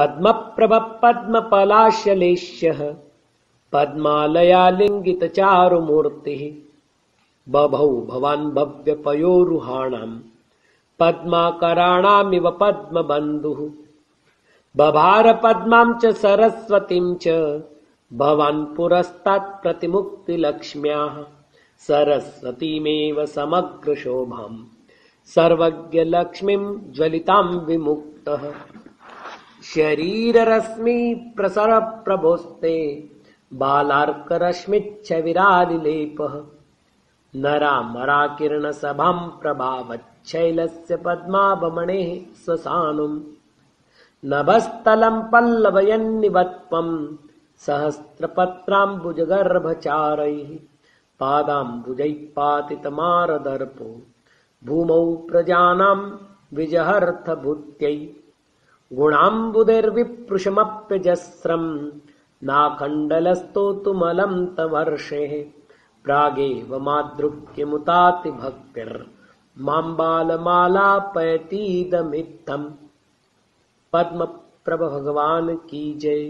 पद्मप्रभ पद्मपलाशलेश्यः पद्मालयालिङ्गितचारुमूर्तिः बभौ भवान् भव्यपयोरुहाणाम् पद्माकराणामिव पद्मबन्धुः बभार पद्माम् च भवान् पुरस्तात्प्रतिमुक्तिलक्ष्म्याः सरस्वतीमेव समग्रशोभाम् सर्वज्ञलक्ष्मीम् ज्वलिताम् विमुक्तः शरीररश्मि प्रसर प्रभोस्ते बालार्करश्मिच्छविरालिलेपः नरामराकिरणसभाम् प्रभावच्छैलस्य पद्मावमणेः स्वसानुम् नभस्थलम् पल्लवयन्निवत्वम् सहस्रपत्राम्बुजगर्भचारैः पादाम्बुजैः पातितमारदर्पो। भूमौ प्रजानाम् विजहर्थभूत्यै गुणाम्बुदैर्विप्रुषमप्यजस्रम् नाखण्डलस्तोतुमलम् तवर्षेः प्रागेव माम् बालमालापयतीदमित्थम् पद्मप्रभ भगवान् की जय